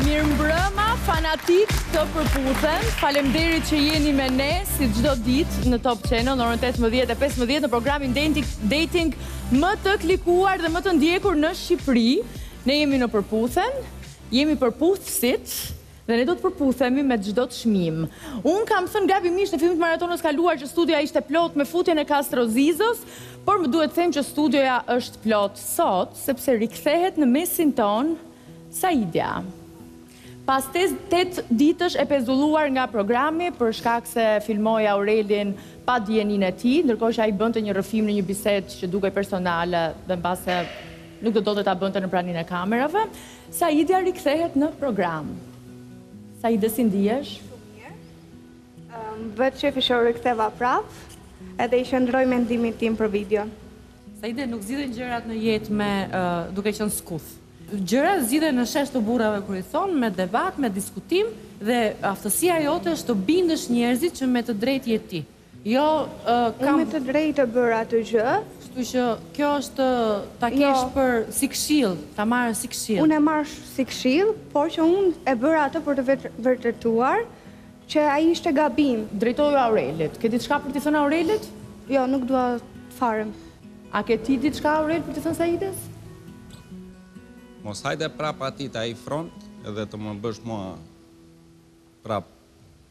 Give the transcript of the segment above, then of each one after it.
Mirëmbrëma fanatikë të Përputhen, faleminderit që jeni me ne si çdo ditë në Top Channel në orën 18:15 në programin dating më të klikuar dhe më të ndjekur në Shqipëri. Ne jemi në Përputhen, jemi përputhësit Dhe ne do të përputhemi me çdo çmim. Unë kam thënë gabimisht në fillim të maratonës së kaluar që studioja ishte plot me futjen e Kastro Zizos, por më duhet të them që studioja është plot sot, sepse rikthehet në mesin tonë Saidja. Pas tetë ditësh e pezulluar nga programi për shkak se filmoi Aurelin pa dijeninë e tij, ndërkohë që ai bënte një rrëfim në një bisedë që dukej personale dhe mbase nuk do donte ta bënte në praninë e kamerave, Saidja rikthehet në program Saide si ndihesh? Shumë mirë. Më bëhet qejfi që u riktheva prapë edhe i qëndroj mendimit tim për videon. Saide nuk zgjidhen gjërat në jetë me duke qenë skuth. Gjërat zgjidhen në shesh të burrave kur i thonë, me debat, me diskutim dhe aftësia jote është të bindësh njerëzit që me të drejtë je ti. Jo, kam. Unë me të drejtë e bëra atë gjë. Kështu që kjo është ta kesh për si këshillë, ta marrësh si këshillë. Unë e marr si këshill, por që unë e bëra atë për të vërtetuar që ai ishte gabim. Drejtoju Aurelit. Ke diçka për t'i thënë Aurelit? Jo, nuk dua fare. A ke ti diçka Aurel për t'i thënë Saides? Mos hajde prapë aty te afrohesh dhe të më bësh mua prapë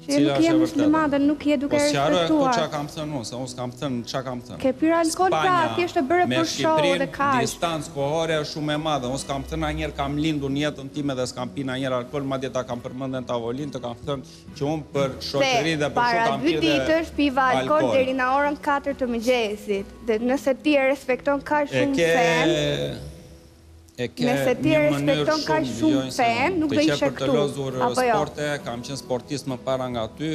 Që je nuk je musliman dhe nuk je duke respektuar. Po sqaro këtu ça kam thënë unë, se unë s'kam thënë ça kam thënë. Ke pirë alkool pra, thjesht e bëre për show dhe kaq. Spanja me Shqipërinë distancë kohore është shumë e madhe. Unë s'kam thënë nanjëherë kam lindur në jetën time dhe s'kam pirë nanjëherë alkool, madje ta kam përmend edhe në tavolinë të kam thënë që unë për shoqëri dhe për show kam pirë dhe alkool. Se para dy ditësh piva alkool deri në orën katër të mëngjesit dhe nëse ti e respekton kaq shumë fenë. E ke një mënyrë shumë vijojnëse unë, të jetë për të lozur sporte, kam qenë sportist më para nga ty,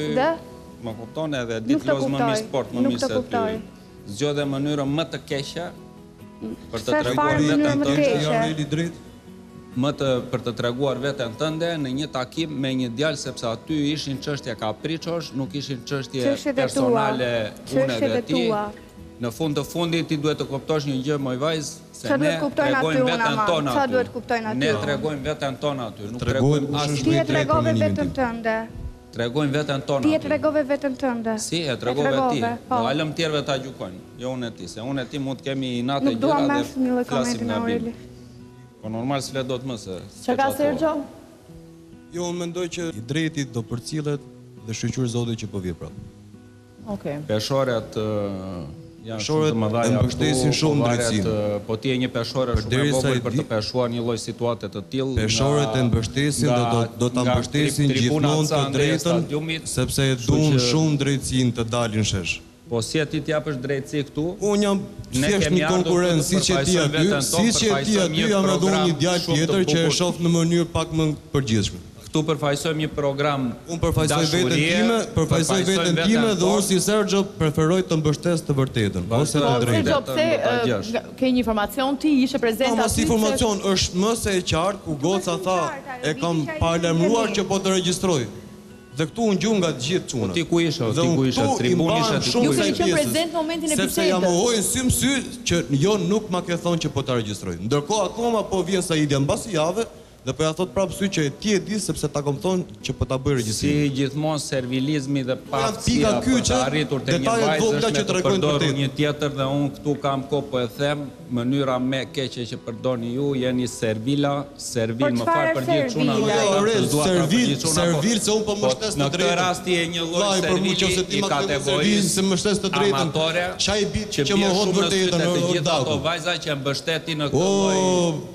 më kupton edhe e di të lozë më mirë sport më mirë se ty. Zgjodhe mënyrën më të keqe për të treguar veten tënde, më të për të treguar veten tënde në një takim me një djalë sepse aty ishin çështje kapriçosh, nuk ishin çështje personale unë dhe ti. Në fund të fundit ti duhet të kuptosh një gjë moj vajzë se ne tregojmë veten tonë aty. Ne tregojmë veten tonë aty, nuk tregojmë asnjë. Ti e tregove veten tënde. Tregojmë veten tonë aty. Ti e tregove veten tënde. Si e tregove ti? Po ia lëmë të tjerëve ta gjykojnë, jo unë e ti, se unë e ti mund të kemi inat e gjëra dhe flasim gabim. Po normal s'flet dot më se. Çka ka Sergjo? Jo unë mendoj që i drejti do përcillet dhe shyqyr Zoti që po vjen prapë. Okej. Peshorët janë shumë të mëdha. Peshorët e mbështesin shumë drejtësinë. Po ti je një peshore shumë e vogël për të peshuar një lloj situate të tillë. Peshorët e mbështesin dhe do ta mbështesin gjithmonë të drejtën, sepse e duan shumë drejtësinë të dali në shesh. Po si je ti të japësh drejtësi këtu? Unë jam thjesht një konkurrent, siç je ti aty, siç je ti aty, jam edhe unë një djalë tjetër që e shoh në mënyrë pak më të përgjithshme. Këtu përfaqësojmë një program dashurie. Unë përfaqësoj veten time, përfaqësoj veten time dhe unë si Sergio preferoj të mbështes të vërtetën ose të drejtën. Por Sergio pse ke një informacion ti ishe prezent aty. Po ma si informacion është më se e qartë ku goca tha e kam paralajmëruar që po të regjistroj. Dhe këtu u ngju nga të gjithë çunat. Po ti ku ishe o, ti ku ishe, në tribunë ishe ti ku ishe. Ju keni qenë prezent në momentin e bisedës. Sepse ja mohojnë sy më sy që jo nuk ma ke thonë që po ta regjistroj. Ndërkohë akoma po vjen Saidja mbas një jave Dhe po ja thotë prapë në sy që ti e di sepse ta kam thonë që po ta bëj regjistrimin. Si gjithmonë servilizmi dhe paaftësia për të arritur te një vajzë është me të përdorur një tjetër dhe unë këtu kam kohë po e them, mënyra më e keqe që përdorni ju jeni servila, servil më fal për gjithë çuna nuk e kam të drejtuar pra për gjithë çuna po në këtë rast ti je një lloj servili i kategorisë amatore që bie shumë në sytë e të gjitha ato vajza që e mbështesin në këtë lloj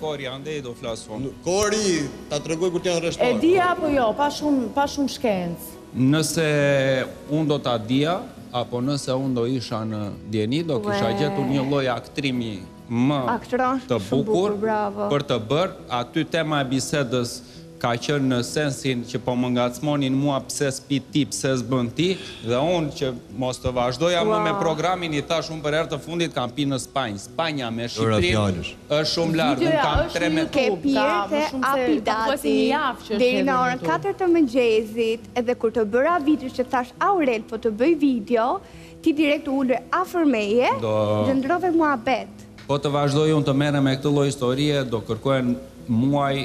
Kori andej do flas unë. Nuk kori ta tregoj kur të janë rreshtuar. E dija apo jo, pa shumë pa shumë shkencë. Nëse unë do ta dija apo nëse unë do isha në dijeni do kisha gjetur një lloj aktrimi më të bukur për ta bërë aty tema e bisedës ka qenë në sensin që po më ngacmonin mua pse s'pi ti pse s'bën ti dhe unë që mos të vazhdoja më me programin i thashë unë për herë të fundit kam pi në Spanjë Spanja me Shqipërinë është shumë larg unë kam tre më ke pirë te apidati deri në orën katër të mëngjesit dhe kur të bëra video që thashë Aurel po të bëj video ti direkt u ule afër meje dhe ndrove muhabetin. Po të vazhdoj unë të merrem me këtë lloj historie do kërkohen muaj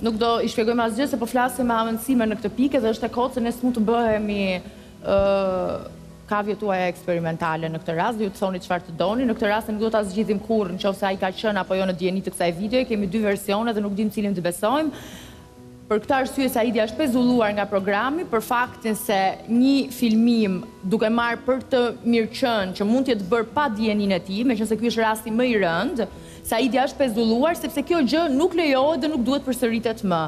Nuk do i shpjegojmë asgjë se po flasim me hamendësime në këtë pikë dhe është e kotë se ne s'mund të bëhemi kavjet tuaja eksperimentale në këtë rast dhe ju të thoni çfarë të doni. Në këtë rast ne nuk do ta zgjidhim kurrë nëqoftë se ai ka qenë apo jo në dijeni të kësaj videoje, kemi dy versione dhe nuk dimë cilin të besojmë. Për këtë arsye Saidja është pezulluar nga programi për faktin se një filmim duke marrë për të mirëqenë që mund të jetë bërë pa dijeninë e tij, meqenëse ky është rasti më i rëndë, Saidja është pezulluar sepse kjo gjë nuk lejohet dhe nuk duhet përsëritet më.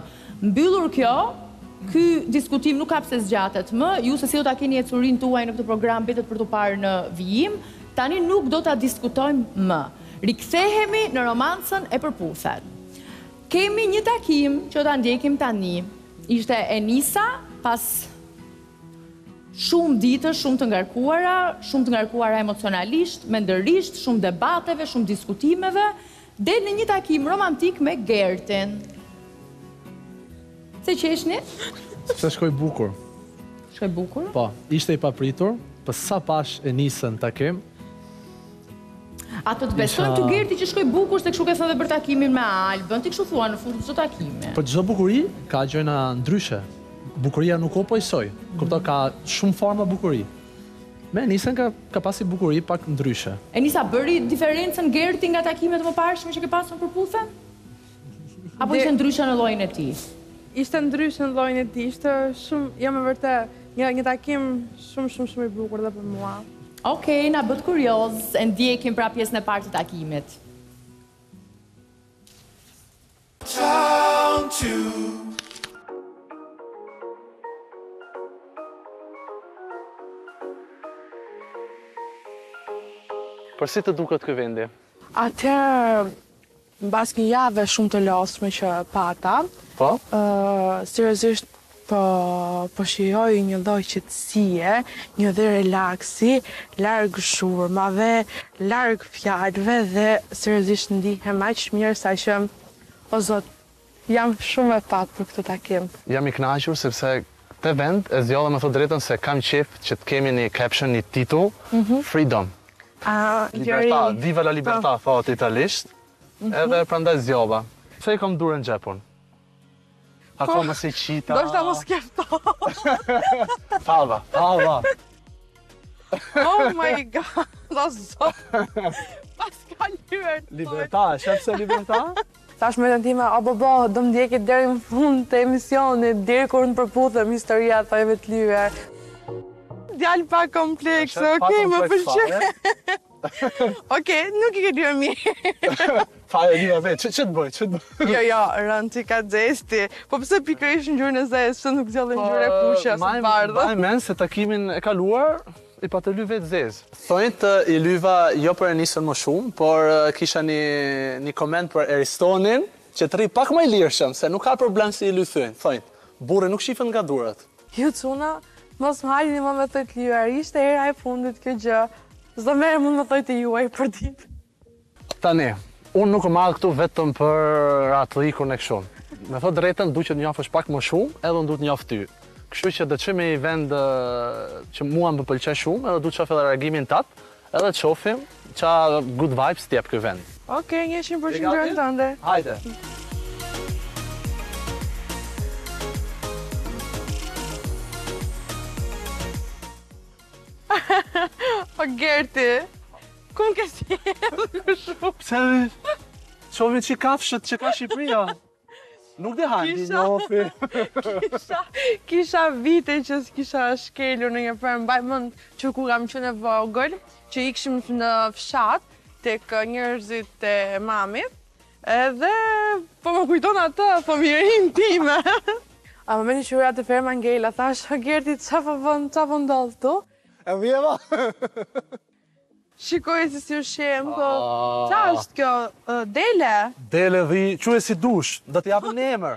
Mbyllur kjo, ky diskutim nuk ka pse zgjatet më, ju se si do ta keni ecurinë tuaj në këtë program mbetet për t'u parë në vijim, tani nuk do ta diskutojmë më. Rikthehemi në romancën e Përputhen. Kemi një takim që ta ndjekim tani. Ishte Enisa pas Shumë ditëve, shumë të ngarkuara, shumë të ngarkuara emocionalisht, mendërisht, shumë debateve, shumë diskutimeve, del në një takim romantik me Gertin. Pse qeshni? Sepse shkoi bukur. Shkoi bukur? Po, ishte i papritur, por sa pashë Enisën në takim, A të të besojmë ty Gerti që shkoi bukur se kështu ke thënë dhe për takimin me Albën, ti kështu thua në fund të çdo takimi. Po çdo bukuri ka gjëna ndryshe. Bukuria nuk o njësoj, kupton ka shumë forma bukuri. Me Enisën ka ka pasi bukuri pak ndryshe. Enisa bëri diferencën Gerti nga takimet e mëparshme që ke pasur në Përputhen? Apo ishte ndryshe në lojën e tij? Ishte ndryshe në lojën e tij, ishte shumë, jo me vërte, një, një takim shumë, shumë, shumë i bukur dhe për mua. Okej, okay, na bëtë kurioz, e ndjekim pra pjesën e parë të takimit. Down to Por si të duket ky vendi? Atë Mbas një jave shumë të lodhshme që pata, seriozisht po po shijoj një lloj qetësie, një lloj relaksi, larg zhurmave, larg fjalëve dhe seriozisht ndihem aq mirë saqë o zot Jam shumë up për këtë takim. Jam i kënaqur sepse këtë vend e zgjodha me thënë të drejtën se kam qejf që të kemi një caption një titull freedom libertà viva la libertà thotë italiani edhe prandaj zgjodha pse i kam durt në xhep unë akoma si qita ndoshta mos ke ftohtë fala fala oh my god o zot paska lyer libertà shef ça libertà Thash motrës time o bobo do më ndjeki deri në fund të emisionit deri kur unë të përputhem historia thonjve të lyer. Djalë pa komplekse ok më pëlqen. Ok nuk i ke lyer mirë. Tha ajo lyji vet ç'të bëj ç'të bëj. Jo jo rëndësi ka xhesti. Po pse pikërisht ngjyrën e zezë pse nuk zgjodhe ngjyrë kuqe ose të bardhë. Mbaj mend se takimin e kaluar I pate ly ti të zezë. Thonjtë i lyva jo për Enisën më shumë, por kisha një një koment për Eristonin, që të rri pak më i lirshëm, se nuk ka problem si i ly thynjtë, thonjtë. Burri nuk shifet nga durat. Ju çuna, mos më hajdeni më me thonjtë lyer, ishte hera e fundit kjo gjë, s'do merrem unë me thonjtë e juaj përditë. Tani, unë nuk kam ardhë këtu vetëm për atë ikun e kështu. Me thënë të drejtën, du që të njofësh pak më shumë edhe unë du të njoh ty. Kështu që do të çoj në një vend që mua më pëlqen shumë edhe du të shoh edhe reagimin tënd edhe të shofim çfarë good vibes të jep ky vend. Ok, njëqind për qind dorën tënde. Hajde. O Gerti, ku më ke sjellë kështu? Pse dhe? Kjo i ka gjithë kafshët që ka Shqipëria. Nuk të hanë, kisha, nofi. kisha, kisha vite që s'kisha shkelur në një fermë. Mbaj mend që kur kam qenë e vogël, që ikshim në fshat, tek njerëzit e mamit. Edhe po më kujton atë fëmijërinë time. Ama momentin që hyra te ferma ngela, thash, o Gerti, ça po bën, ça po ndodh këtu? E vjeva! Shikoji si ushqehen, po, ça është kjo, dele? Dele dhi, quje si dush, do t'i japë një emër.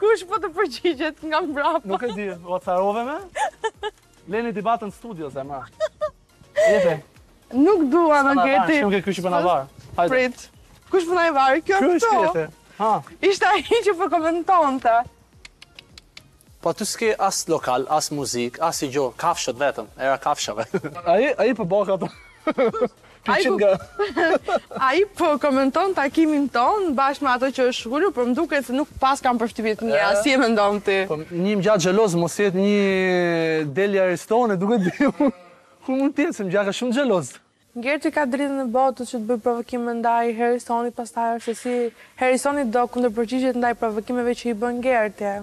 Kush po të përgjigjet nga mbrapa? Nuk e di, o të sarove me? Lëri ti debatet në studio, se ma. Jete. Nuk dua, Gerti. Shumë ke kështë për në varë. Hajde. Prit. Kush për në varë? Kjo këto. Kështë kështë. Ishte ai që po komentonte. Po ti s'ke as lokal as muzikë asnjë gjo kafshët vetëm era kafshëve. Ai ai po bë ato Ai po Ai po komenton takimin tonë bashkë me atë që është ulur por më duket se nuk paskan përshtypje të mira si e mendon ti. Po m'ngjan xheloz mos jetë nji dele Herisoni duket diku ku mund të jetë se m'ngjaka shumë xheloz. Gerti ka të drejtën e botës që të bëjë provokime ndaj Herisonit pastaj është se si Herisoni do kundërpërgjigjet ndaj provokimeve që i bën Gerti.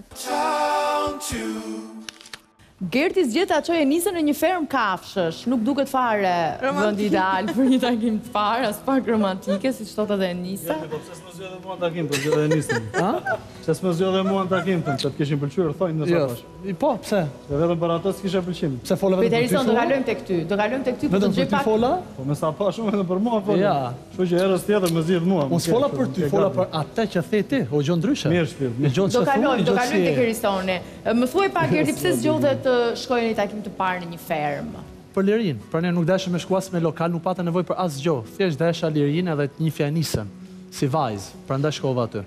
Gerti zgjedh ta çojë Enisën në një fermë kafshësh. Nuk duket fare vendi ideal për një takim të parë, aspak romantike, siç thotë edhe Enisa. Gerti, po pse s'më zgjodhe mua në takim, po zgjodhe Enisën? Ëh? Pse s'më zgjodhe mua në takim, them, se të kishin pëlqyer thonjtë me sa pashë. I po, pse? Se vetëm për atë s'kisha pëlqim. Pse fola vetëm për ty shumë? Po Herison, do kalojmë tek ty. Do kalojmë tek ty, po të gjej pak... Vetëm për ty fola? Po me sa pashë unë edhe për mua fole. Ja. Kështu që herës tjetër më zgjidh mua. Unë s'fola për ty, fola për atë që the ti, o gjo ndryshe. Mirë shpirë, mirë shpirë. Do kalojmë, do kalojmë tek Herisoni. Më thuaj pak Gerti, pse zgjodhe të shkoje në takim të parë në një fermë? Për lirinë, pra unë nuk deshta me shku as në lokal, nuk pata nevojë për asgjo. Thjesht deshta lirinë edhe të njifja Enisën, si vajzë, prandaj shkova aty.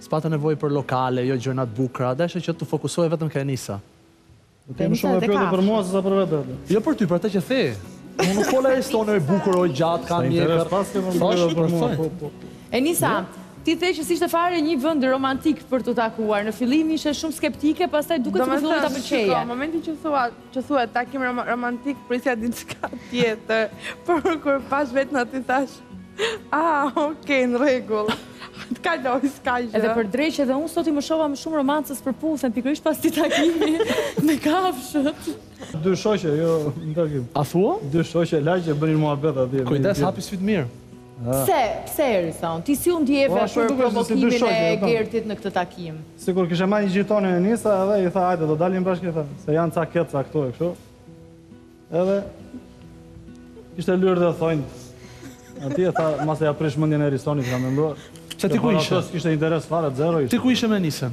S'pata nevojë për lokale, jo gjëna të bukura, desha që të fokusohej vetëm ke Enisa. Ok, më shumë e pyete për mua se sa për vete. Jo për ty, për atë që the. Unë nuk fola Herisoni o i bukur, o i gjatë, ka mjekër. Thashë për mua. Enisa, ti the që s'ishte fare nji vend romantik për t'u takuar, në fillim ishe shumë skeptike, pastaj duket sikur fillove ta pëlqeje. Domethënë, shiko, momentin që thua, Që thua, takim romantik, prisja diçka tjetër, por kur pashë vetëm ty thashë, a, oke, në rregull, të kalojë, s'ka gjë. Edhe për dreq, edhe unë sot i mëshova më shumë romancës për pusen, pikërisht pas atij takimi me kafshët. Dy shoqe, jo, në takim. A thua? Dy shoqe, lajthe, bënin mua beta. Kujdes, hapi sytë mirë. Pse, pse Erison, ti si u ndjeve për provokimin e Gertit në këtë takim? Sikur kishe marrë një gjitone Enisa edhe i tha hajde do dalim bashkë i tha, se janë ca keca këtu e kështu. Edhe ishte lyer dhe thonjë. Atje tha, mbase ja prish mëndjen e Erisonit, ka menduar. Që ti ku ishe? Ishte interes fare, zero ishte. Ti ku ishe me Enisën?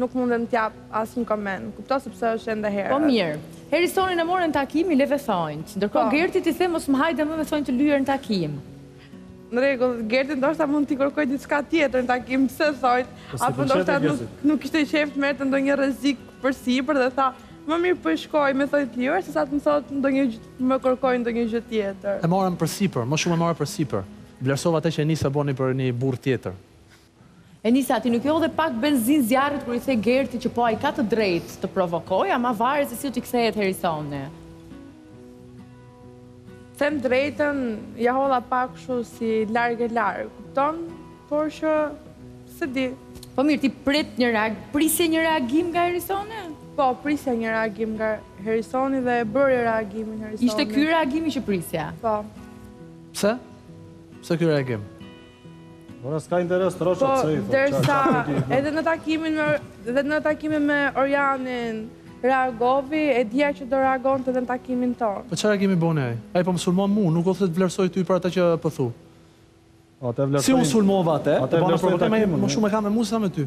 Nuk mundem të jap asnjë koment. Kupton, sepse është ende herët. Po mirë. Herisonin e more në takim i leve thonjtë. Ndërkohë Gertit i the mos më hajde më me thonj të lyer në takim. Në rregull, Gerti ndoshta mund t'i kërkojë diçka tjetër në takim, pse thonjtë? Apo ndoshta nuk kishte qejf të merrte ndonjë rrezik përsipër dhe tha, më mirë po i shkoj me thonjtë të lyer sesa të më thotë ndonjë gjë, të më kërkojë ndonjë gjë tjetër. E mora përsipër, më shumë e mora përsipër. Vlerësova atë që Enisa e boni për një burrë tjetër. Enisa ti nuk i hodhe pak benzinë zjarrit kur i the Gerti që po ai ka të drejtë të provokojë ama varet se si do t'i kthehet Herisoni. Them drejtën ia hodha pak kështu si larg e larg kupton por që s'e di. Po mirë ti prit një reag prisje një reagim nga Herisoni? Po prisja një reagim nga Herisoni dhe e bëri reagimin Herisoni. Ishte ky reagimi që prisje? Po. Pse? Pse ky reagim? Ora s'ka interes të rësha të sejtë. Po, dersa edhe në takimin dhe në takimin me Orjanin, reagoi, e dija që do reagonte dhe në takimin tonë. Po çë reagimi boni ai? Ai po më sulmon mu, nuk po të vlerëson ty për ata që po thu. Si u sulmove ti, po bane provokim ai më shumë e ka me mu se sa me ty.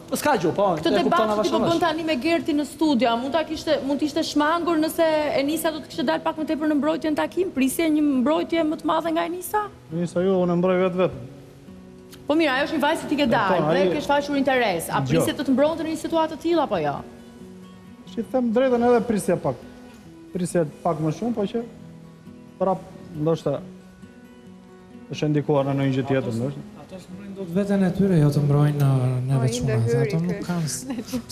S'ka gjo, po, Këtë e kupton debat që ti po avaçallash. bën tani me Gertin në studio, a mund ta kishte, mund të ishte shmangur nëse Enisa do të kishte dalë pak më tepër në mbrojtje në takim? Prisje një mbrojtje më të madhe nga Enisa? Enisa jo, unë e mbroj vetë veten. Po mirë, ajo është një vajzë që ti ke E kupton, dalë dhe ai ke shfaqur interes. A dëgjo. prisje që të mbronte në një situatë të tillë apo jo? Që të them të drejtën edhe prisja pak. Prisja pak më shumë, por që prapë ndoshta Është ndikuar në ndonjë gjë tjetër ndoshta? Ato s'mbrojnë dot veten e tyre, jo të mbrojnë neve çunat. Ato nuk kanë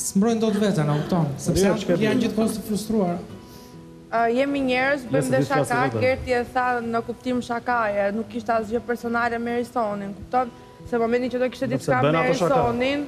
s'mbrojnë dot veten, e kupton? Sepse janë gjithmonë të frustruara. Jemi njerëz, bëjmë dhe shaka, Gerti e tha në kuptim shakaje, nuk kishte asgjë personale me Erisonin, kupton? Se në momentin që do kishte diçka me Erisonin,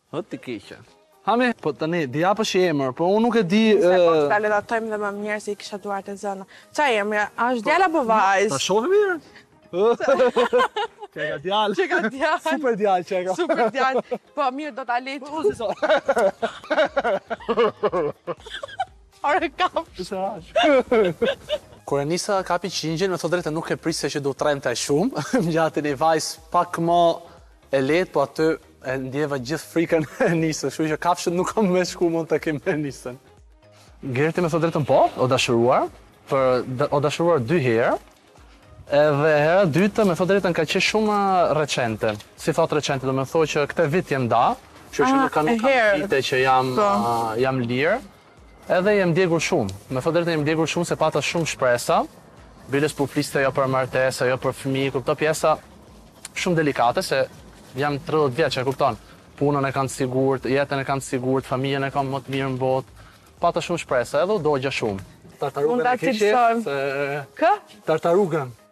O të keqe. Hami, po tani, t'i japësh emër, po unë nuk e di... Një sekundë, ta ledatojmë dhe më një herë se i kisha duart e zëna. Ça emri, a është djalë apo vajzë? Ta shof mirë? Qeka djalë. Qeka djalë. Super djalë, qeka. Super djalë. Po, mirë, do ta lejtë. Po, si so. Ore, kape. Këse rashë. Kur Enisa kapi qingjin, me thon të drejtën nuk e prisja që do të trembte shumë, më ngjante një vajzë pak më E lehtë po aty e ndjeva gjithë frikën e Enisës, kështu që kafshët nuk kan me shku, mund t'i kemi me Enisën. Gerti me thon të drejtën po, u dashurua, por u dashurua dy herë, edhe hera e dytë me thon të drejtën ka qenë shumë recente, si i thon recente, domethon që këte vit jem nda, kështu që nuk kam një vite që jam, po. jam lirë, Edhe jem djegur shumë. Me thon të drejtën jem djegur shumë se pata shumë shpresa. Biles po flitej jo për martesa, jo për fëmijë, kupto pjesa shumë delikate se jam 30 vjeç, e kupton. Punën e kam të sigurt, jetën e kam të sigurt, familjen e kam më të mirë në botë. Pata shumë shpresa edhe u dogja shumë. Tartarugën e ke qejf? Mund ta cilësojmë. Kë? Tartarugën.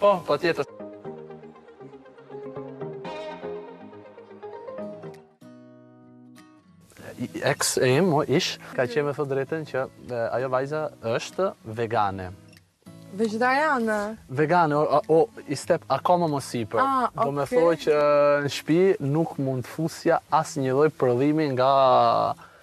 Po, patjetër. Ex-i im, o ish, ka qenë me thon të drejtën që ajo vajza është vegane. Vegetariane. Vegane, o, o, i step akoma më sipër. Ah, okay. Domethon që në shpi nuk mund të fusja asnjë lloj prodhimi nga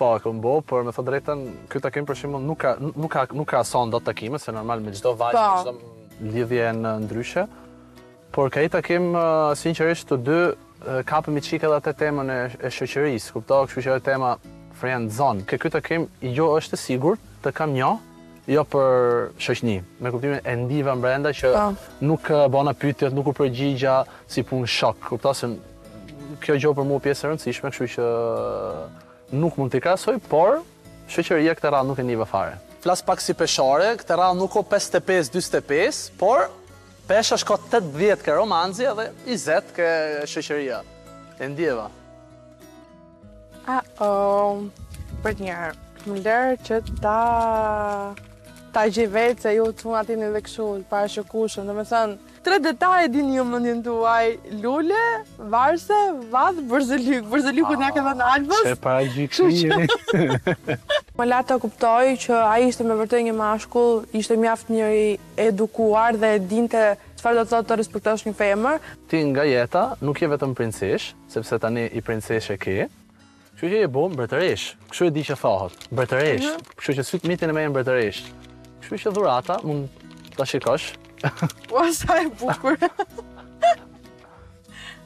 Po, e kom bo, por me thon të drejtën, ky takim për shembull nuk ka nuk ka nuk krahasohen dot takimet, se normal me çdo vajzë, me çdo lidhje është ndryshe. Por ke ai takim sinqerisht të dy kapëm i çik edhe atë temën e, e shoqërisë, kupton, kështu që ajo tema friend zone. Ke ky takim jo është e sigurt të kam një, jo për shoqni, me kuptimin e ndjeva brenda që po. nuk bona pyetjet, nuk u përgjigja si pun shok, kupton se Kjo gjë për mua pjesë e rëndësishme, kështu që nuk mund t'i krahasoj, por shoqëria këtë radhë nuk e njeva fare. Flas pak si peshore, këtë radhë nuk o 55, 25, por pesha shkon 80 ke romanzi edhe 20 ke shoqëria. E ndjeva. A, o, për një herë, më lër që ta ta gjej vetë se ju të funë atin edhe këshu, pa e shëkushën, domethënë, Tre veta e dini ju mëndjen tuaj, lule, varse, vathë, byrzylyk. Byrzylykun ia ka dhënë Albës. Çfarë paragjykimi jeni? Më la të kuptoj që ai ishte me vërtet një mashkull, ishte mjaft njeri i edukuar dhe e dinte çfarë do të thotë të respektosh një femër. Ti nga jeta nuk je vetëm princeshë, sepse tani i princeshë e ke. Kështu që je bo mbretëreshë, kështu e di se thohët, mbretëreshë, mhm. kështu që sytë e mi të shohin mbretëreshë. Kështu që dhurata mund ta shikosh. Po, sa e bukur.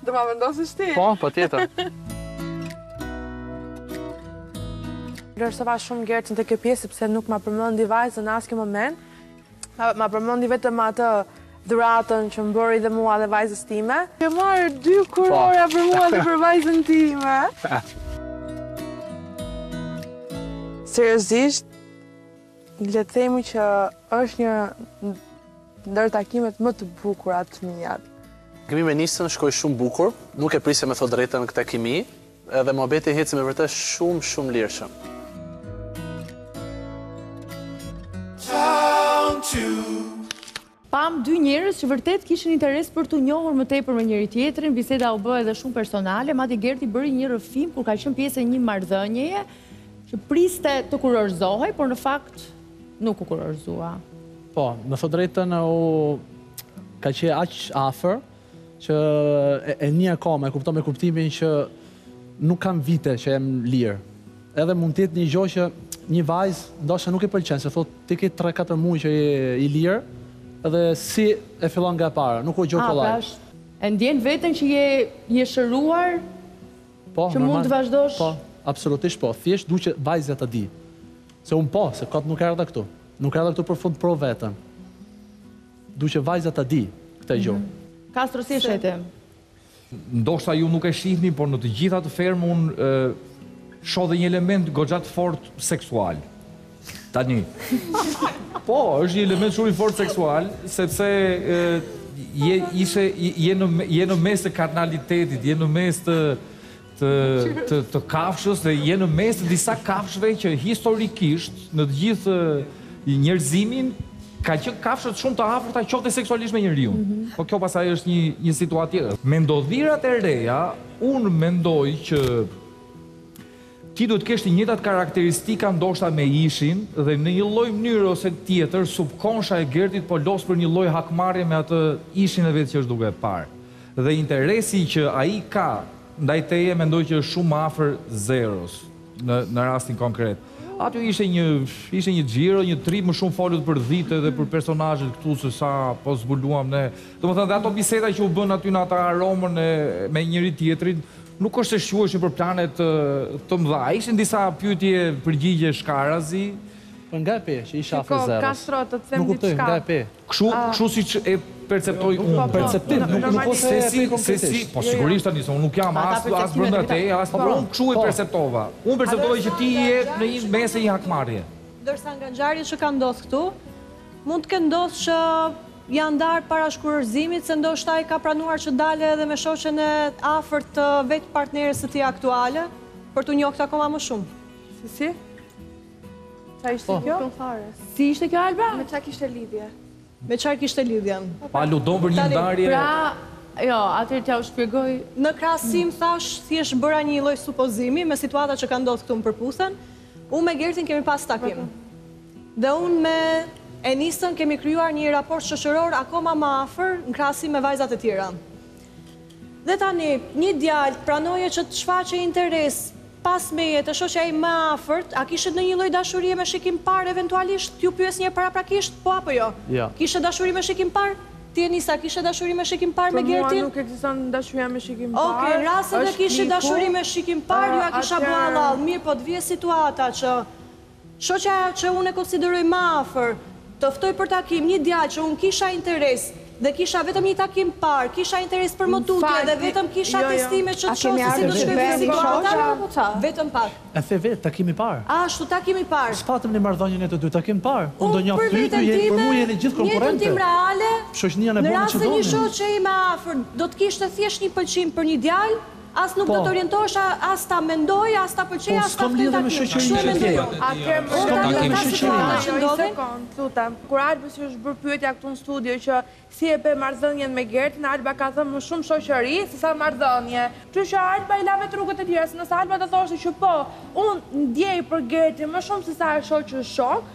Do ma vendosësh ti. Po, po tjetër. Vlerësova shumë Gertin te kjo pjesë, sepse nuk ma përmendi vajzën asnjë moment, Ma përmendi vetëm atë dhuratën që më bëri dhe mua dhe vajzës sime. Ke marrë dy kurora për mua dhe për vajzën time. Seriozisht, le të themi që është një ndër takimet më të bukura të mia. Kimia me Nisën shkoi shumë bukur, nuk e prisja me thënë të drejtën këtë kimi. Edhe muhabeti eci me vërtet shumë shumë lirshëm. Pamë dy njerëz që vërtet kishin interes për t'u njohur më tepër me njëri-tjetrin, biseda u bë edhe shumë personale, madje Gerti bëri një rrëfim kur ka qenë pjesë e një marrëdhënieje që priste të kurorëzohej, por në fakt nuk u kurorëzua. Po, me thënë të drejtën ka qenë aq afër Që e njomë akoma, e kupton, me kuptimin që nuk kam vite që jam i lirë. Edhe mund të jetë një gjo që një vajze ndoshta nuk i pëlqen, se thotë ti ke 3-4 muj që je i lirë, edhe si e fillon nga e para, nuk o gjo kollaj. A, pra, e ndjen veten që je i shëruar, po, që mund të vazhdosh? Po, absolutisht po, thjesht du që vajza ta dijë. Se unë po, se kot nuk erdha këtu. Nuk erdha këtu për fun, provë veten. Du që vajza ta dijë këtë gjo. Kastro si e sheh ti? Ndoshta ju nuk e shihni, por në të gjithë atë fermë unë shoh dhe një element goxha të fortë seksual. Tani. Po, është një element shumë i fortë seksual, sepse je, je në, je në mes të karnalitetit, je në mes të të kafshës dhe je në mes të disa kafshëve që historikisht në të gjithë njerëzimin kanë qenë kafshët shumë të afërta qoftë edhe seksualisht me njeriun. Po kjo pastaj është një një situatë tjetër. Me ndodhitë e reja, unë mendoj që ti duhet të kesh të njëjtat karakteristika ndoshta me Ishin dhe në një lloj mënyre ose tjetër subkonsha e Gertit po loz për një lloj hakmarrje me atë Ishin e vet që është duke parë. Dhe interesi që ai ka ndaj teje mendoj që është shumë afër zeros në në rastin konkret. Aty ishte një ishte një xhiro, një trip, më shumë folët për dhitë dhe për personazhet këtu se sa po zbuluam ne. Domethënë dhe ato biseda që u bënë aty në atë aromën e me njëri-tjetrin nuk është se shquheshin për plane të të mëdha. Ishin disa pyetje-përgjigje shkarazi. Por nga e pe që ishte afër zeros? Shiko, Kastro, të them diçka. Nuk kuptoj, nga e pe Kshu, kshu siç e perceptoj unë. Po, perceptim, nuk nuk po se si se si, po sigurisht tani se unë nuk jam as as brenda te, as po unë kshu e perceptova. Unë perceptova që ti je në një mes e një hakmarrje. Ndërsa nga ngjarjet që kanë ndodh këtu, mund të ketë ndodh që janë ndarë para shkurorëzimit se ndoshta ai ka pranuar që të dalë edhe me shoqen e afërt të vetë partneres së tij aktuale, për t'u njohtë akoma më shumë. Si si? Ça ishte kjo? Si ishte kjo Alba? Me ça kishte lidhje? Me ça kishte lidhje? Po aludon për një ndarje? Pra, jo, atëherë t'jua shpjegoj. Në krahasim thashë, thjesht bëra një loj supozimi, me situata që ka ndodhë këtu më përputhen, unë me Gertin kemi pas takim. Dhe unë me Enisën kemi krijuar një raport shoqëror akoma ma afër në krahasim me vajzat e tjera. Dhe tani, nji djalë, pranoi që të shfaqë interes, pas meje, te shoqja më e afërt, a kishit ndonjë lloj dashurie me shikim të parë eventualisht, t'ju pyes nje paraprakisht, po apo jo? Jo. Kishit dashuri me shikim të parë? Ti Enisa, kishe dashuri me shikim të parë me Gertin? Për mua nuk ekziston dashuria me shikim të parë, është kliku. Okej, në rast se do kishit dashuri me shikim të parë, jua kisha bo hallall, mirëpo të vijë situata që Shoqja që unë e konsideroj më afër, të ftojë për takim një djalë që unë kisha interes dhe kisha vetëm një takim të parë, kisha interes për më tutje dhe vetëm kisha testime që të shoh se si do zhvillohet situata, vetëm pak. E the vetë, takim i parë. Ashtu, takim i parë. S'patëm ne marrëdhënie ne të dy, takim i parë. Unë do njoftë ty, ty je, për mua jeni të gjitha konkurrente. Në jetën time reale, në rast se një shoqe ime e afërt do të kishte thjesht një pëlqim për një djalë, As nuk do të orientohesha as ta mendoj, as ta pëlqej, as ta ftoj në takim. Kështu e mendoj unë. Atëherë më ndihmoni me një gjë. Një sekond, të lutem. Kur Albës i është bërë pyetja këtu në studio që si e pe marrëdhënien me Gertin, Alba ka thënë më shumë shoqëri sesa marrëdhënie. Kështu që Alba i la vetë rrugët e lira, se nëse Alba do thoshte që po, unë ndjej për Gertin më shumë sesa e shoh si shok,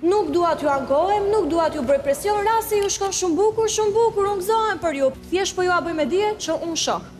Nuk dua t'ju ankohem, nuk dua t'ju bëj presion, rasti ju shkon shumë bukur, shumë bukur, unë gëzohem për ju, thjesht po jua bëj me dije që unë shoh.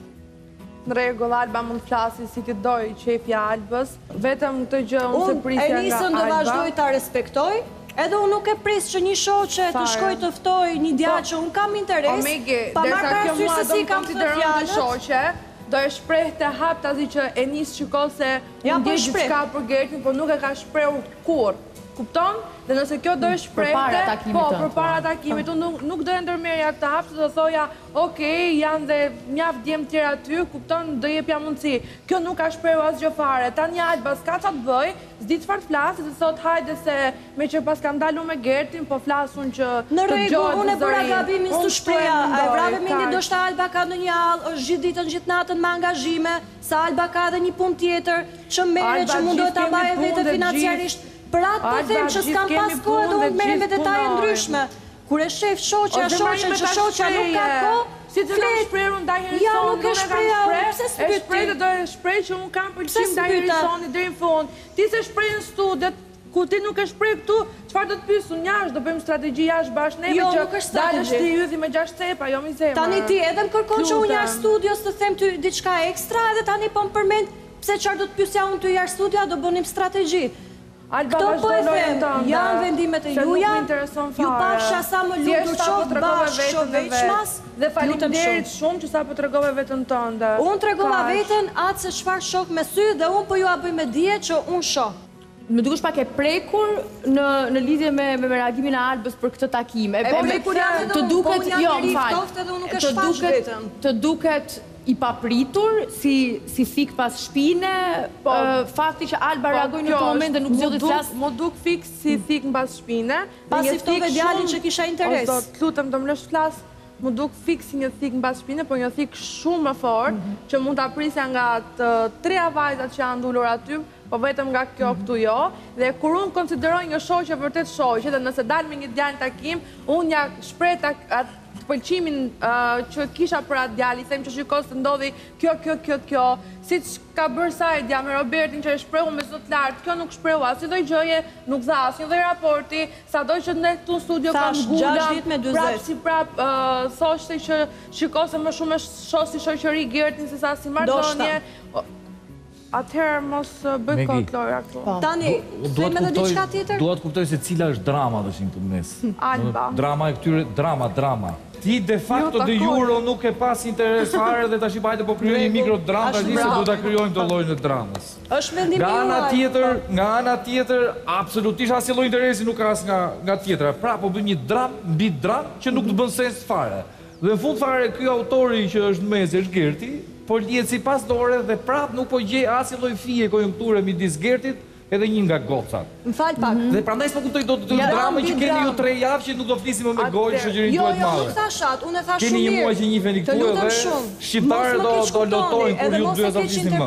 Në rregull, Alba mund të flasi si të dojë, qejfi i Albës, vetëm këtë gjë unë s'e prisja nga Alba. Unë Enisën do vazhdoj ta respektoj, edhe unë nuk e pris që një shoqe të shkojë të ftojë një djalë që unë kam interes, pa marrë parasysh se si i kam thënë fjalët. O Megi, derisa kjo mua do më konsideronte shoqe, do e shprehte haptazi që Enisa shiko se Unë ndiej diçka për Gertin, por nuk e ka shprehur kurrë. Kupton? Dhe nëse kjo do e shprehte, po, përpara takimit, unë nuk do e ndërmerrja këtë hap se do thoja, ok, janë dhe mjaft djem tjerë aty, kupton, do i jepja mundësi. Kjo nuk ka shprehur asgjë fare. Tani Alba s'ka ça të bëjë, s'di çfarë të flasë, dhe thotë hajde se meqë paskam dalë unë me Gertin, po flas unë që të dëgjohet zëri im. Unë s'po e mendoj. Në rregull, unë e bëra gabimin, s'u shpreha. A e vrave mendin ndoshta Alba ka ndonjë hall, është gjithë ditën, gjithë natën me angazhime, Se Alba ka edhe një punë tjetër që merret që mundohet ta mbajë veten financiarisht për atë po them që s'kam pas kohë edhe unë merrem me detaje, ndryshme kur e shef shoqja shoqja që shoqja nuk ka kohë flet ja nuk e shpreha unë pse s'pyt ti pse s'pyta. Kur ti nuk e shpreh këtu, çfarë do të pyes unë jashtë, do bëjmë strategji jashtë bashkë neve që të dalësh ti ylli me gjashtë cepa, jo mi zemër. Tani ti edhe më kërkon që unë jashtë studios të them ty diçka ekstra edhe tani po më përmend pse çfarë do të pyesja unë ty jashtë studio a do bënim strategji. Këto po e them, janë vendimet e juja, ju pafsha sa më të lumtur qoftë bashkë qoftë veçmas, lutem shumë. Unë tregova veten atë se çfarë shoh me sy dhe unë po jua bëj me dije që unë shoh. Më dukesh pak e prekur në në lidhje me me reagimin e Albës për këtë takim. E po më, po të duket, jo, më fal. Të duket, të duket i papritur si si thik pas shpine, fakti që Alba reagoi në këtë moment dhe nuk zgjodhi të flasë. Mu duk fiks si thik mbas shpine. Pasi ftove djalin që kisha interes. O zot, lutem do më lësh të flas. Mu duk fiks si një thik mbas shpine, por një thik shumë e fortë që mund ta prisja nga të treja vajzat që janë ulur aty. Po vetëm nga kjo këtu jo, dhe kur unë konsideroj një shoqe vërtet shoqe dhe nëse dal me një djalë në takim, unë ja shpreh atë pëlqimin që kisha për atë djalë, i them që shiko se ndodhi kjo kjo kjo kjo, siç ka bërë Sajdja me Robertin që e shprehu me zë të lartë, kjo nuk shprehu asnjë lloj gjëje, nuk dha asnjë lloj raporti, sado që ne këtu në studio kemi ngulur këmbë, prap si prap thoshte që shiko se më shumë e shoh si shoqëri Gertin sesa si marrëdhënie. Atëherë mos bëj kot lojëra këtu. Tani, them edhe diçka tjetër? Dua të kuptoj se cila është drama tash këtu në mes. Alba. Drama e këtyre, drama, drama. Ti de facto de juro nuk ke pas interes fare dhe tash po hajde po krijojmë një mikro dramë tani se duhet ta krijojmë një lloj drame. Është vendimi juaj. Nga ana tjetër, nga ana tjetër, absolutisht asnjë lloj interesi nuk ka as nga tjetra. Pra po bëjmë një dramë mbi dramë që nuk të bën sens fare. Dhe në fund fare ky autori që është në mes është Gerti, po lihet si pas dore dhe prapë nuk po gjej asnjë lloj fije konjunkture midis Gertit edhe një nga gocat. Më fal pak. Dhe prandaj s'po kuptoj dot këtë dramën që keni ju të dyja që nuk do flisni më me gojë në shoqërinë tuaj të madhe. Keni një muaj që njiheni këtu edhe shqiptarët do lotojnë kur ju dy s'do flisni më.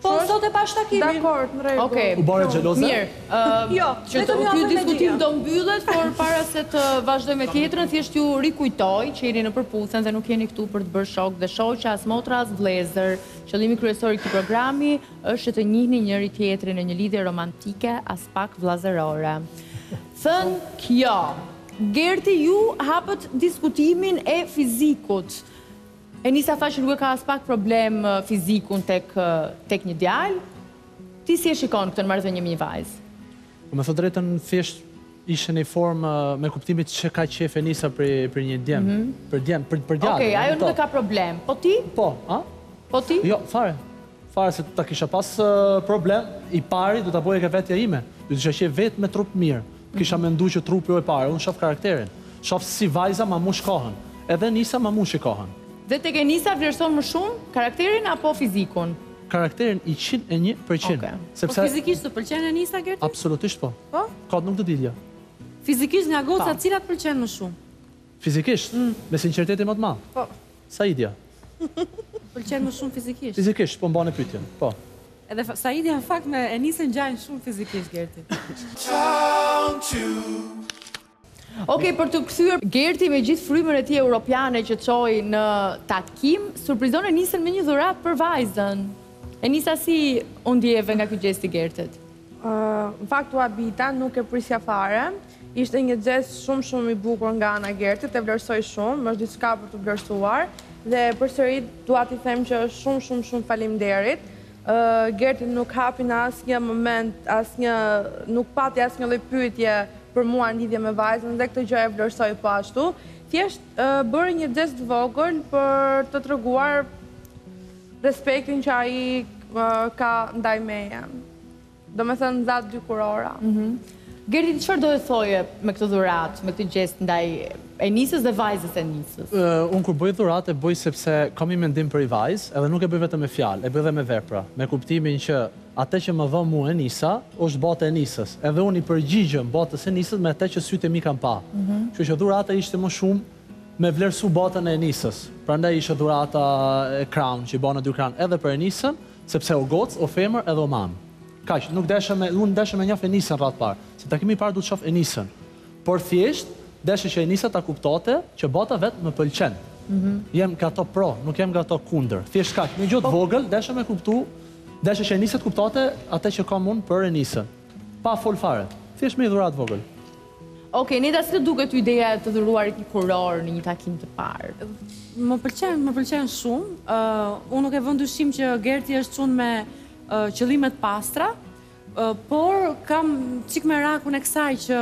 Po sot e pash takimin. Dakord, në rregull. Okej. U bëre xheloze? Mirë. Jo, vetëm ia përmenda. Ky diskutim do mbyllet, por para se të vazhdojmë me tjetrën, thjesht ju rikujtoj që jeni në Përputhen dhe nuk jeni këtu për të bërë shokë dhe shoqe, as motra, as vëllezër. Qëllimi kryesor i këtij programi është që të njihni njëri tjetrin në një lidhje romantike aspak vëllazërore. Thënë kjo, Gerti ju hapët diskutimin e fizikut. Enisa tha që nuk e ka aspak problem fizikun tek një djalë. Ti si e shikon këtë në marrëdhënie me një vajzë? Po me thënë të drejtën thjesht ishte në një formë me kuptimit ç'ka qef Enisa prej një djali. Për djem, për për djalin. Okej, ajo nuk e ka problem. Po ti? Po, a? Po ti? Jo, fare. Fare se ta kisha pas problem, i pari do ta bëja ke vetja ime. Do kisha qenë vetë me trup mirë. Kisha mendu që trupi o e para, unë shof karakterin shof si vajza ma mush kohën edhe Enisa ma mushi kohën. Dhe tek Enisa vlerëson më shumë karakterin apo fizikun. Karakterin njëqind e një përqind sepse. Po fizikisht të pëlqen Enisa, Gerti? Absolutisht po. Po? Kot nuk do dilja. Fizikisht nga gocat cila të pëlqen më shumë? Fizikisht? Me sinqeritetin më të madh. Po. Saidja. Të pëlqen më shumë fizikisht. Fizikisht, po m'bane pytjen, po. Edhe Saidja në fakt me Enisën ngjajnë shumë fizikisht, Gerti. Okej, për t'u kthyer, Gerti me gjithë frymën e tij europiane që çoi në takim, surprizon Enisën me një dhuratë për vajzën. Enisa si u ndjeve nga ky gjest i Gertit? Në fakt u habita, nuk e prisja fare. Ishte një xhest shumë shumë i bukur nga ana e Gertit, e vlerësoj shumë, është diçka për t'u vlerësuar dhe përsëri dua t'i them që shumë shumë shumë faleminderit. Gerti nuk hapi në asnjë moment, asnjë nuk pati asnjë lloj pyetje për mua në lidhje me vajzën dhe këtë gjë e vlerësoj po ashtu. Thjesht bëri një xhest të vogël për të treguar respektin që ai ka ndaj meje. Domethënë dha dy kurora. Gerti, çfarë doje të thoje me këtë dhuratë, me këtë gjest ndaj Enisës dhe vajzës së Enisës? Unë kur bëj dhuratë e bëj sepse kam një mendim për i vajzë edhe nuk e bëj vetëm me fjalë, e bëj dhe me vepra, me kuptimin që atë që më dha mua Enisa është bota e Enisës, edhe unë i përgjigjem botës së Enisës me atë që sytë e mi kanë pa. Kështu që dhurata ishte më shumë Me vlerësu botën e Enisës, prandaj ishte dhurata crown që i bëra dy crown edhe për Enisën, sepse o gocë, o femër edhe o mamë. Kaq, nuk desha me, unë desha me njoh Enisën radhë të parë, se takimi i parë duhet të shoh Enisën. Por thjesht, desha që Enisa ta kuptonte që bota e vet më pëlqen. Jem nga ata pro, nuk jem nga ata kundër. Thjesht kaq, një gjë të vogël, desha me kuptu, desha që Enisa të kuptonte atë që kam unë për Enisën. Pa fol fare. Thjesht me një dhuratë të vogël. Ok, Neda si të duket ty ideja e të dhuruarit një kurorë në një takim të parë? Më pëlqen, më pëlqen shumë. Unë nuk e vë në dyshim që Gerti është çun me qëllime të pastra, por kam çik merakun e kësaj që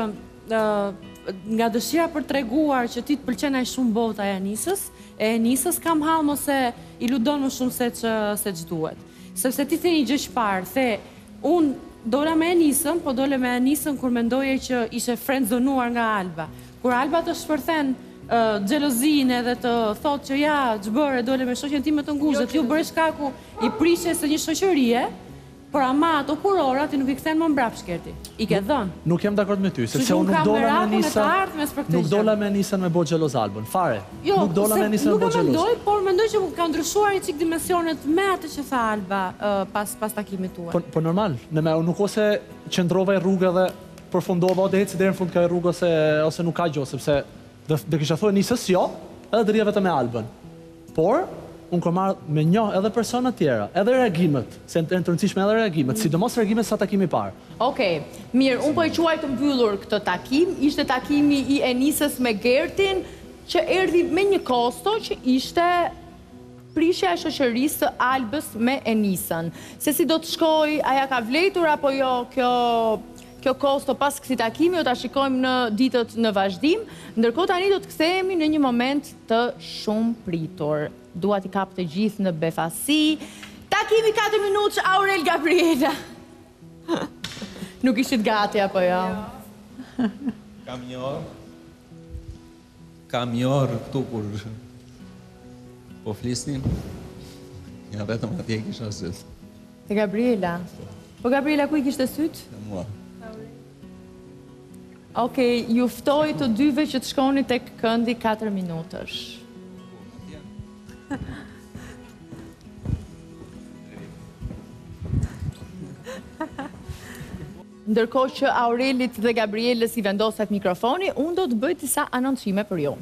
nga dëshira për t'treguar që ti të pëlqen aq shumë bota e Anisës, e Enisës, kam hall mos e iludon më shumë seç seç duhet. Sepse ti the një gjë parë, the Unë dola me Enisën, po dole me Enisën kur mendoje që ishe frendzonuar nga Alba. Kur Alba të shpërthen xhelozinë edhe të thotë që ja ç'bëre dole me shoqen time të ngushtë dhe ti u bëre shkaku i prishjes së një shoqërie, por ama atë kurorë ti nuk i kthen më mbrapë Gerti. I ke dhënë. Nuk jam dakord me ty, sepse unë nuk dola me Enisën, nuk dola me Enisën me bo xheloz Albën, fare. Jo, nuk dola me Enisën me bo xheloz. Nuk e mendoj, por mendoj që ka ndryshuar një çik dimensionet me atë që tha Alba pas pas takimit tuaj. Po po normal, në me nuk ose qëndrova e rruga dhe përfundova o dhe eci deri në fund një rrugë ose ose nuk ka gjë sepse do do kisha thënë Enisës jo, edhe do rrija vetëm me Albën. Por unë kam ardh me njoh edhe persona të tjera, edhe reagimet, se janë të rëndësishme edhe reagimet, sidomos reagimet sa takimi i parë. Okej, mirë, unë po e quaj të mbyllur këtë takim, ishte takimi i Enisës me Gertin, që erdhi me një kosto që ishte prishja e shoqërisë së Albës me Enisën. Se si do të shkojë, a ia ka vlejtur apo jo kjo kjo kosto pas këtij takimi do ta shikojmë në ditët në vazhdim. Ndërkohë tani do të kthehemi në një moment të shumëpritur. Dua t'i kap të gjithë në befasi. Takimi katër minutësh Aurel Gabriela. Nuk ishit gati apo jo? Kam një orë. Kam një orë këtu kur po flisnit. Ja vetëm atje e kisha syt. Te Gabriela. Po Gabriela ku i kishte syt? Te mua. Ok, ju ftoj të dyve që të shkoni tek këndi 4 minutësh. Ndërkohë që Aurelit dhe Gabrielës i vendoset mikrofoni, unë do të bëj disa anoncime për ju.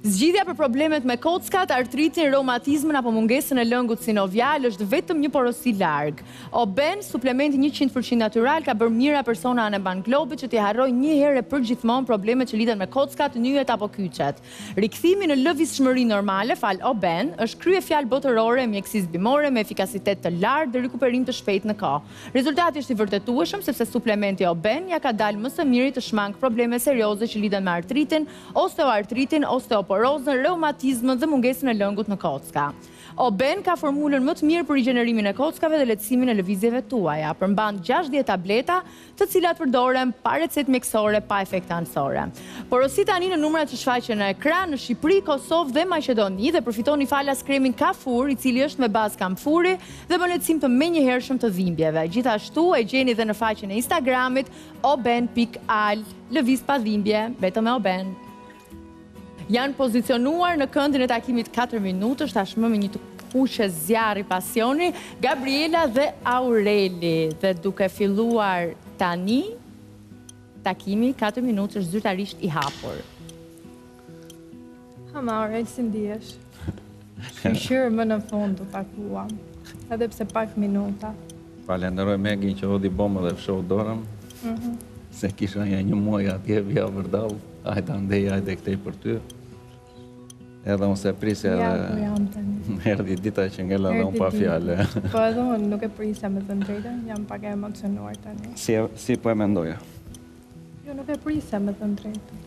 Zgjidhja për problemet me kockat, artritin, reumatizmën apo mungesën e lëngut sinovial është vetëm një porosi larg. Oben, suplementi 100% natyral ka bërë mijëra persona anembanë globit që t'i harrojnë një herë e përgjithmonë problemet që lidhen me kockat, nyjet apo kyçet. Rikthimi në lëvizshmëri normale falë Oben është kryefjalë botërore e mjekësisë bimore me efikasitet të lartë dhe rikuperim të shpejtë në kohë. Rezultati është i vërtetueshëm sepse suplementi Oben ia ka dalë më së miri të shmangë probleme serioze që lidhen me artritin, osteoartritin, osteoporozën, reumatizmën dhe mungesën e lëngut në kocka. Oben ka formulën më të mirë për rigjenerimin e kockave dhe lehtësimin e lëvizjeve tuaja. Përmban gjashtëdhjetë tableta, të cilat përdoren pa recetë mjekësore, pa efekte anësore. Porosit tani në numrat që shfaqen në ekran në Shqipëri, Kosovë dhe Maqedoni dhe përfitoni falas kremin Kafur, i cili është me bazë kamfuri, dhe bën lehtësim të menjëhershëm të dhimbjeve. Gjithashtu e gjeni dhe në faqen e Instagramit oben pik al, lëviz pa dhimbje, vetëm me oben. Janë pozicionuar në këndin e takimit katër minutësh, tashmë me një të kuqe zjarri pasioni, Gabriela dhe Aureli, dhe duke filluar tani takimi katër minutësh zyrtarisht i hapur. Hë mo Aurel, si ndihesh. Shyqyr më në fund u takuam. Edhe pse pak minuta. Falenderoj Megin që hodhi bombën dhe fshehu dorën. Mhm. Se kisha një një muaj atje, vija vërdallë, hajde andej, hajde këtej për ty. Edhe unë s'e prisja edhe... Ja, ku jam tani. Erdi dita që ngela dhe unë pa fjalë. Po edhe unë nuk e prisja me thënë të drejtën, jam pak e emocionuar tani. Si po e mendoja? Jo, nuk e prisja me thënë të drejtën.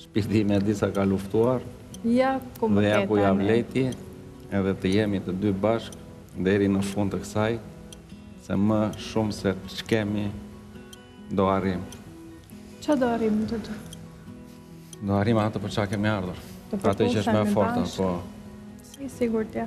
Shpirti im e di sa ka luftuar dhe ja ku ia vlejti edhe të jemi të dy bashkë deri në fund të kësaj se më shumë se ç'kemi do arrim. Ç'a do arrim të dy? Do arrim atë për ç'a kemi ardhur. Atë që është më e forta, po. S'je i sigurt ja.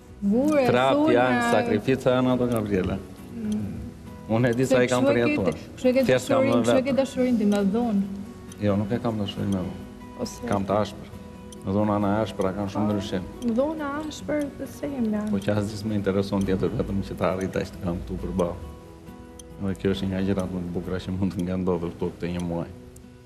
Prapë janë sakrifica janë ato Gabriela. Unë e di sa i kam përjetuar. Kështu e dashurinë, kështu e ke dashurinë ti me dhunë. Jo, nuk e kam dashurinë me dhunë. Po e kam të ashpër. Dhuna me ashpër, a kanë shumë po, ndryshim. Dhuna ashpër, dhe se jem në ashpër. Po që asgjë s'më intereson tjetër vetëm që ta arrita, të kam këtu përballë. Dhe kjo është një nga gjërat më të bukra që mund të më ketë ndodhur këtë një muaj.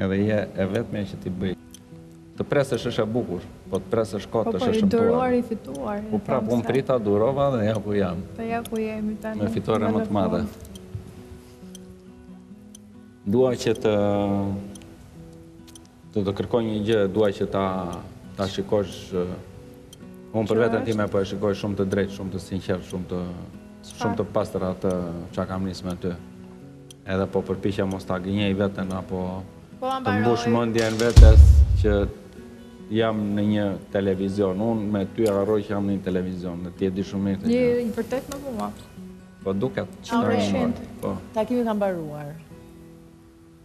Edhe je e vetmja që t'i bëj. Të presësh është e bukur, po të presësh kot është e shëmtuar. Po po, i duruar i fituar. Po prap, unë prita, durova dhe ja ku jam. Po ja ku jemi tani. Me fitore më të madhe. Dua që të të të kërkoj një gjë, dua që ta ta shikosh unë për veten time po e shikoj shumë të drejtë, shumë të sinqert, shumë të shumë të pastër atë çka kam nisë me ty. Edhe po përpiqem mos ta gënjej veten apo të mbush mendjen vetes që jam në një televizion. Unë me ty e harroj që jam në një televizion dhe ti e di shumë mirë këtë gjë. Je i vërtetë me mua. Po duket. Takimi ka mbaruar.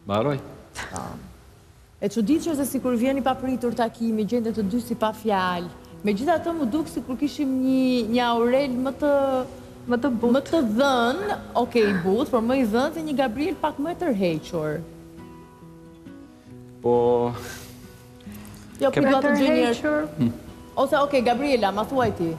Mbaroi? Po. E çuditshme se sikur vjen i papritur takimi, gjendet të dy si pa fjalë. Megjithatë m'u duk sikur kishim një një Aurel më të më të butë. Më të dhënë, ok i butë, por më i dhënë dhe një Gabrielë pak më e tërhequr. Po Jo, po dua të dëgjoj një herë. Ose ok, Gabriela, ma thuaj ti.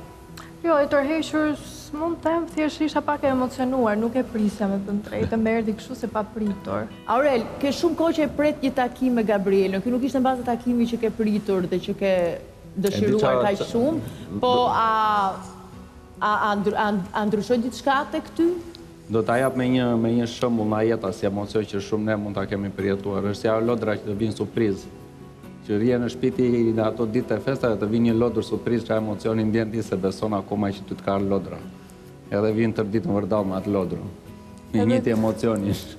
Jo, e tërhequr s'mund të them, thjesht isha pak e emocionuar, nuk e prisja me thënë të drejtën, më erdhi kështu si papritur. Aurel, ke shumë kohë që e pret një takim me Gabrielën, ky nuk ishte mbase takimi që ke pritur dhe që ke dëshiruar kaq shumë, po a a ndryshoi diçka tek ty? Do ta jap me një me një shembull nga jeta si emocion që shumë nga ne mund ta kemi përjetuar, është si ajo lodra që të vjen suprizë, Që rri në shpi ti në ato ditët e festave të vjen një lodër surprizë ça emocioni ndjen ti s'e beson akoma që ty të ka ardhë lodra edhe vjen tërë ditën vërdallë me atë lodrën i njëjti emocion ish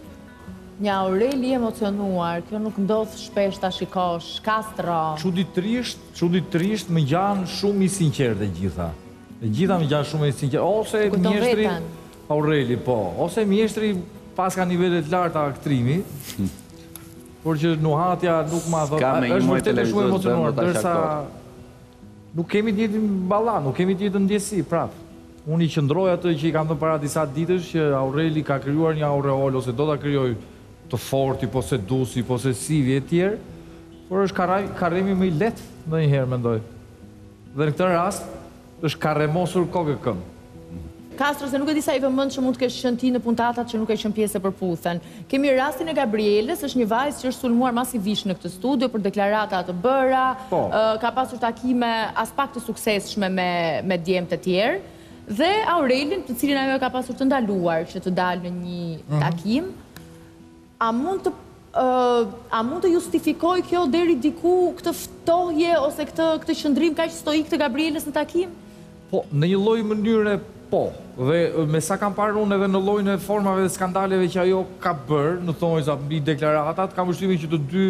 Një Aurel i emocionuar, kjo nuk ndodh shpesh ta shikosh, Castro. Çuditërisht, çuditërisht më ngjan shumë e sinqertë e gjitha. E gjitha më ngjan shumë i sinqertë, ose mjeshtri Aureli po, ose mjeshtri paska nivele të larta aktrimi. Por që nuhatja nuk ma thotë, është vërtet shumë i emocionuar, ndërsa nuk kemi të njëjtin balla, nuk kemi të njëjtën ndjesi, prapë. Unë i qëndroj atë që i kam thënë para disa ditësh, që Aureli ka krijuar një aureolë, ose do ta krijojë të forti, poseduesi, posesivi, e tjerë, por është karremi më i lehtë ndonjëherë, mendoj. Dhe në këtë rast, Është karremosur kokë e këmbë. Castro, se nuk e di sa i vëmendshëm mund të kesh qenë ti në puntatat që nuk ke qenë pjesë e Përputhen. Kemi rastin e Gabrielës, është një vajzë që është sulmuar masivisht në këtë studio për deklarata të bëra, ka pasur takime aspak të suksesshme me me djemtë e tjerë dhe Aurelin, të cilin ajo e ka pasur të ndaluar që të dalë në një takim. A mund të A mund të justifikojë kjo deri diku këtë ftohje ose këtë këtë qëndrim kaq stoik të Gabrielës në takim? Po, në një lloj mënyre po. Dhe me sa kam parë unë edhe në llojin e formave dhe skandaleve që ajo ka bërë në thonjza mbi deklaratat, kam përshtypjen që të dy,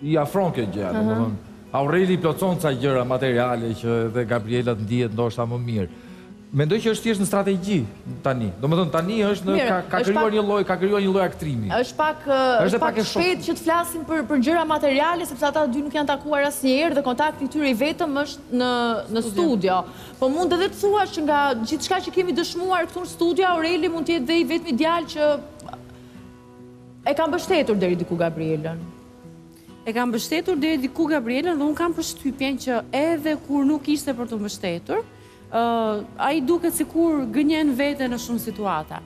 I afron kjo gjë, domethënë Aureli i plotëson ca gjëra materiale që edhe Gabriela të ndihet ndoshta më mirë. Mendoj që është thjesht në strategji tani. Domethënë tani është në ka krijuar një lloj, ka krijuar një lloj aktrimi. Është pak është pak e shpejtë që të flasim për për gjëra materiale sepse ata dy nuk janë takuar asnjëherë dhe kontakti i tyre i vetëm është në në studio. Po mund edhe të thuash që nga gjithçka që kemi dëshmuar këtu në studio Aureli mund të jetë dhe i vetmi djalë që E ka mbështetur deri diku Gabrielën. E ka mbështetur deri diku Gabrielën dhe un kam përshtypjen që edhe kur nuk ishte për t'u mbështetur, ë uh, ai duket sikur gënjen veten në shumë situata.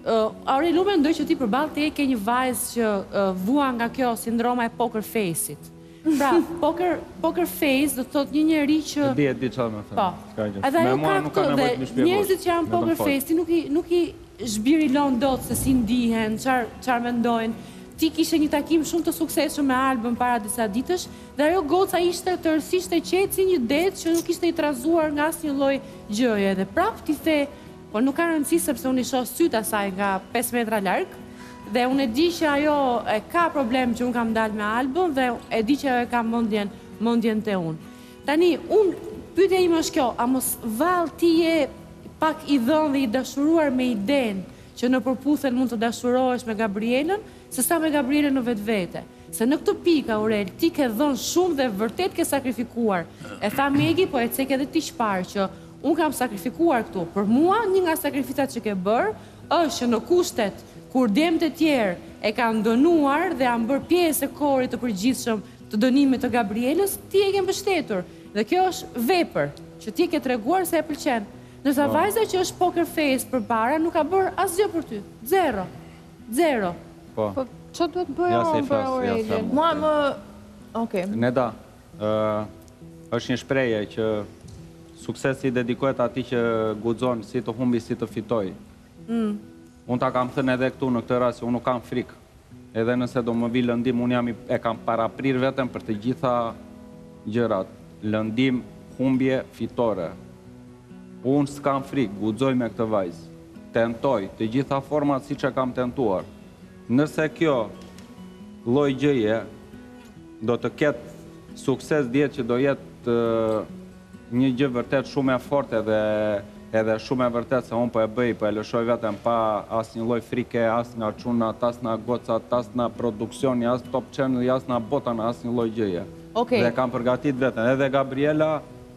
Ë uh, Aurel unë mendoj që ti përballë teje ke një vajzë që uh, vuan nga kjo sindroma e poker face-it. Pra, poker, poker face do të thotë një njeri që E di, e di çfarë do me thënë. Po. Edhe ajo ka këtë dhe njerëzit që janë poker face, ti nuk i nuk i zhbirilon dot se si ndihen, çfarë çfarë mendojnë. Ti kishe një takim shumë të suksesshëm me Albën para disa ditësh dhe ajo goca ishte tërësisht e qetë si një det që nuk ishte i trazuar nga asnjë lloj gjëje dhe prapë ti the Por nuk ka rëndësi sepse unë i shoh sytë asaj nga pesë metra larg dhe unë e di që ajo e ka problem që unë kam dalë me Albën dhe e di që ajo e ka mendjen mendjen te unë. Tani unë pyetja ime është kjo, a mos vallë ti je pak i dhënë dhe i dashuruar me idenë që në Përputhen mund të dashurohesh me Gabrielën? Se sa me Gabrielen në vetvete. Se në këtë pikë Aurel ti ke dhënë shumë dhe vërtet ke sakrifikuar. E tha Megi po e cek edhe ti që parë që unë kam sakrifikuar këtu. Për mua një nga sakrificat që ke bërë është që në kushtet kur djemtë e tjerë e kanë dënuar dhe janë bërë pjesë e korit të përgjithshëm të dënimit të Gabrielës ti e ke mbështetur. Dhe kjo është vepër që ti e ke treguar se e pëlqen. Ndërsa vajza që është poker face përpara nuk ka bërë asgjë për ty. Zero. Zero. Po. Po çfarë duhet të bëja unë për Aurelin? Mua më Okej. Okay. Neda, ë është një shprehje që suksesi i dedikohet atij që guxon si të humbi si të fitoj. Mm. Unë ta kam thënë edhe këtu në këtë rast, unë nuk kam frikë. Edhe nëse do më vi lëndim, unë jam i, e kam paraprirë veten për të gjitha gjërat. Lëndim, humbje, fitore. Unë s'kam frikë, guxoj me këtë vajzë. Tentoj të gjitha format siç e kam tentuar. Nëse kjo lloj gjëje do të ketë sukses dihet që do jetë një gjë vërtet shumë e fortë edhe edhe shumë e vërtetë se unë po e bëj, po e lëshoj veten pa asnjë lloj frike as nga çunat, as nga gocat, as nga produksioni, as Top Channel-i, as nga bota në asnjë lloj gjëje. Okej. Dhe e kam përgatitë veten. Edhe Gabriela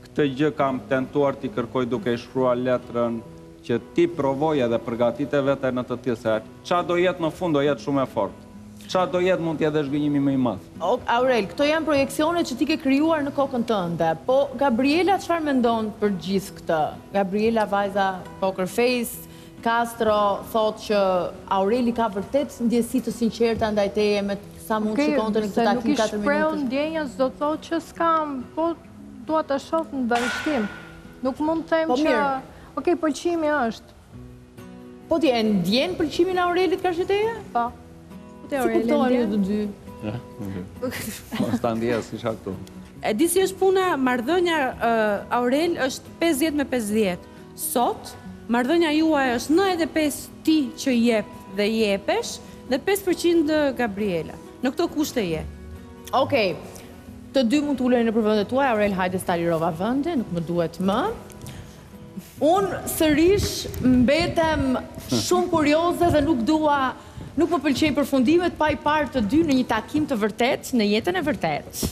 Këtë gjë kam tentuar t'i kërkoj duke i shkruar letrën që ti provoje dhe përgatite veten në të tillë, se ça do jetë në fund do jetë shumë e fortë. Ça do jetë mund të jetë dhe zhgënjimi më i madh. Oh Aurel, këto janë projeksionet që ti ke krijuar në kokën tënde. Po Gabriela çfarë mendon për gjithë këtë? Gabriela vajza poker face, Kastro thotë që Aureli ka vërtet ndjesi të sinqerta ndaj teje me sa mund shikonte në këtë takim katër minutësh. Okej, se nuk i shpreh ndjenjat s'do të thotë që s'kam, po. Dua t'ju shof në takim. Nuk mund të them që Ok, pëlqimi është. Po ti e ndjen pëlqimin e Aurelit karshi teje? Po. Po ti Aurelit. Si kuptohen ju të dy? Po, po s'ta ndjeja s'isha këtu. E di si është puna, marrëdhënia Aurel është 50 me 50. Sot marrëdhënia juaj është 95 ti që jep dhe jepesh dhe 5% Gabriela. Në këto kushte je. Okej. Të dy mund të uleni nëpër vendet tuaja. Aurel hajde se ta lirova vendin, nuk më duhet më. Unë sërish mbetem shumë kurioze dhe nuk dua, nuk më pëlqejnë përfundimet pa i parë të dy në një takim të vërtetë, në jetën e vërtetë.